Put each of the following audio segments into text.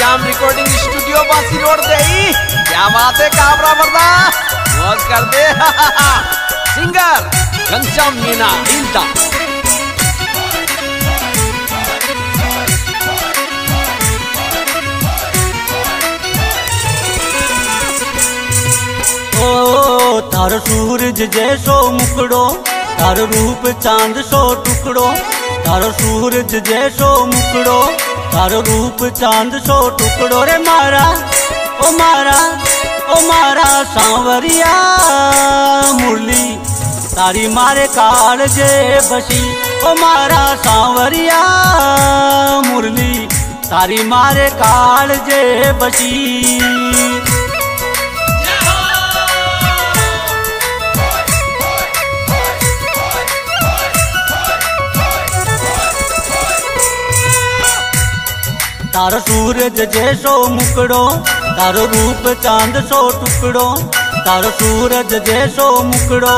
Ghanshyam recording studio Vashi road दे क्या बात है काबरा मर्दा। मौज कर दे। सिंगर घनश्याम मीना हिलता ओ, तार सूरज जैसो मुकड़ो, तार रूप चाँद सो टुकड़ो, तार सूरज जैसो मुकड़ो। तार रूप चाँद सो टुकड़ो रे मारा, ओ मारा ओ मारा सांवरिया, मुरली, तारी मारे काल जे बसी, ओ मारा सांवरिया, मुरली, तारी मारे काल जे बसी। तारो सूरज जैसो मुकड़ो तारो रूप चाँद सो टुकड़ो तारो सूरज जैसो मुकड़ो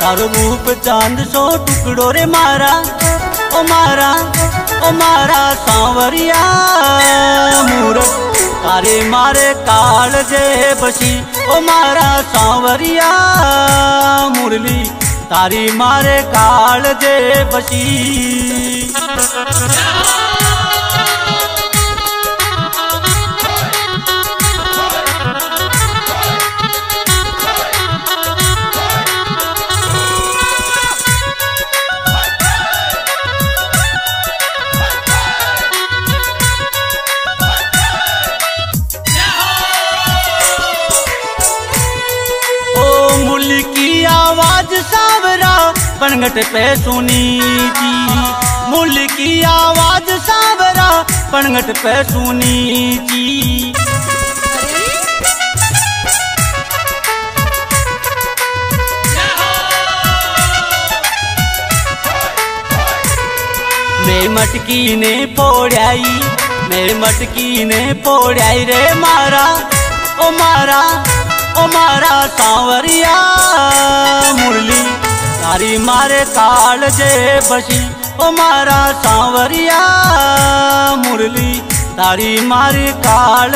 तारो रूप चाँद सो टुकड़ो रे मारा ओ मारा ओ मारा सांवरिया मूरत तारे मारे काल जे बसी ओ मारा सांवरिया मुरली तारी मारे काल जे बसी पनघट पे सुनी जी। मुल की आवाज़ सावरा पनघट पे सुनी जी। मैं मटकी ने पोड़ाई मैं मटकी ने पोड़ाई रे मारा, ओ मारा ओ मारा सांवरिया मुरली। तारी मारे काल जे बसी ओ मारा सांवरिया मुरली तारी मारे काल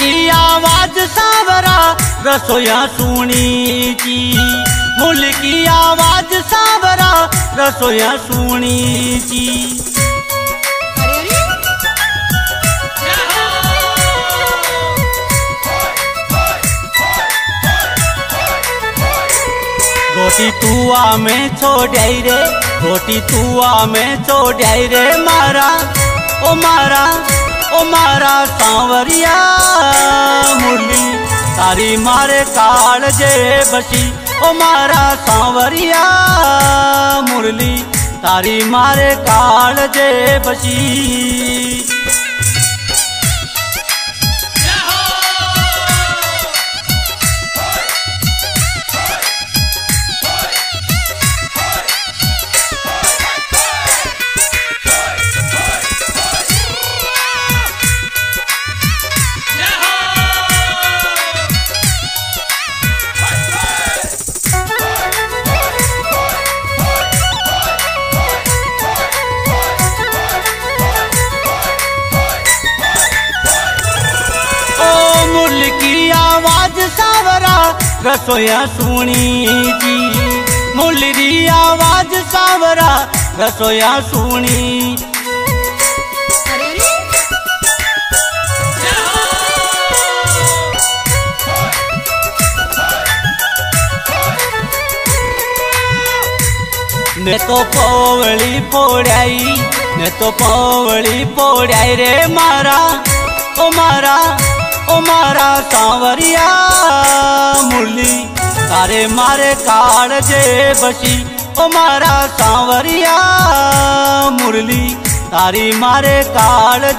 की आवाज़ सावरा रसोया सुनी जी मुल की आवाज़ सावरा रसोया सुनी जी रोटी तुआ में छोड़ाई रे, रोटी तुआ में छोड़ाई रे मारा, ओ मारा। ओ मारा सांवरिया मुरली तारी मारे काल जे बसी ओ मारा सांवरिया मुरली तारी मारे काल जे बसी रसोया सुनी जी। मुल री आवाज़ सावरा रसोया सुनी। मैं तो पोवली पोड़ाई मैं तो पोवली पोड़ाई रे मारा, ओ मारा। ओ मारा सांवरिया मुरली तारे मारे काल जे बसी ओ मारा सांवरिया मुरली तारी मारे काल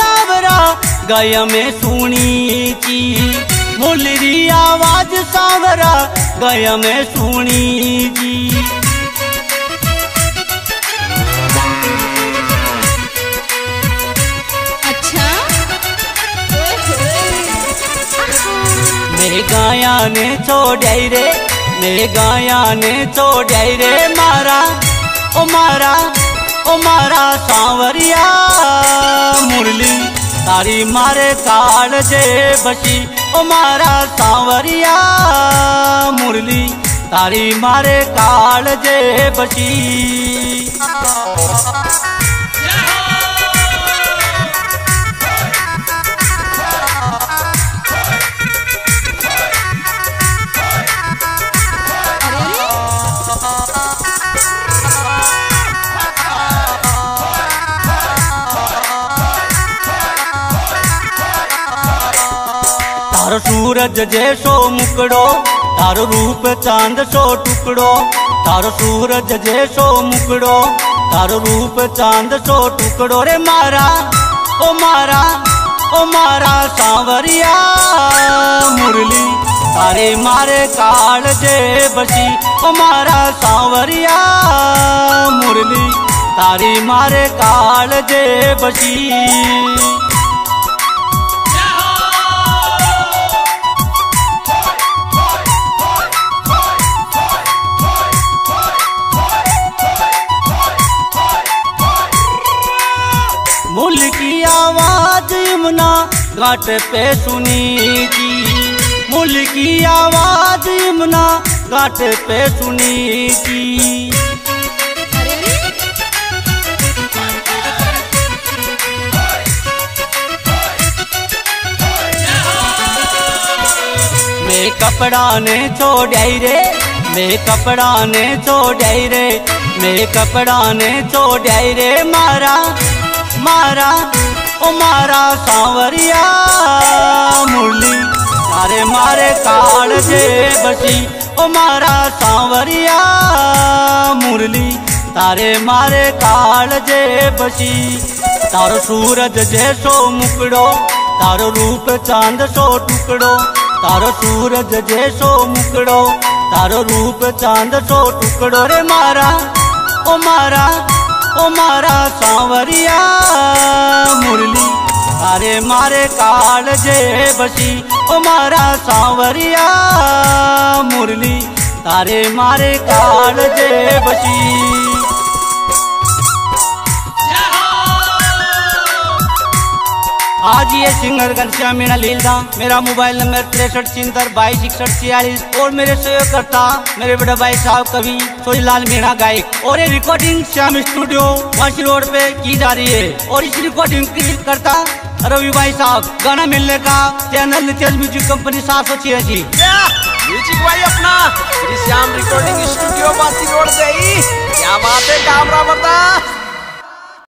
सावरा गया में सुनी ची मुरली आवाज़ सावरा गया में सुनी जी अच्छा? मेरे गाया ने छोड़ाई रे मेरे गाया ने छोड़ाई रे मारा ओ मारा। ओ मारा सांवरिया। मुरली तारी मारे काल जे बसी। ओ मारा सांवरिया। मुरली तारी मारे काल जे बसी। તારો સૂરજ જેસો મુકડો તારો રૂપ ચાંદ સો ટુકડો તારો સૂરજ જેસો મુકડો તારો રૂપ ચાંદ સો ટુકડો રે મારા ઓ મારા ઓ મારા સાંવરિયા મુરલી તારે મારે કાળ જે બસી ઓ મારા સાંવરિયા મુરલી તારી મારે કાળ જે બસી मुल की आवाज़ यमुना घाट पे सुनी जी मुल की आवाज़ यमुना घाट पे सुनी मैं कपड़ा ने छोड़ाई रे, मैं कपड़ा ने छोड़ाई रे, मैं कपड़ा ने छोड़ाई रे, मारा मारा, ओ मारा सांवरिया मुरली। मारे मारे काल जे बसी ओ मारा सांवरिया मुरली। तारे, मारे काल जे बसी तारो सूरज जैसो मुकड़ो, तारो रूप चाँद सो टुकड़ो, तारो सूरज जैसो मुकड़ो, तारो रूप चाँद सो टुकड़ो। रे मारा, ओ मारा ओ मारा सांवरिया मुरली। तारे मारे काल जे बसी ओ मारा सांवरिया मुरली। तारे मारे काल जे बसी आज ये सिंगर घनश्याम मीणा लीलदा मेरा मोबाइल नंबर तिरसठ, छिहत्तर, बाईस, इकसठ, छियालीस और मेरे सहयोगकर्ता, मेरे बड़े भाई साहब कवि सोईलाल मीणा गायक। और ये recording Shyam studio Vashi road पे की जा रही है। और इस रिकॉर्डिंग की करता रवि भाई साहब, गाना मिलने का चैनल नितेश म्यूज़िक कंपनी सात सौ छियासी म्यूज़िक भाई अपना Shyam recording studio Vashi road से ही। क्या बात है कामरा बरदा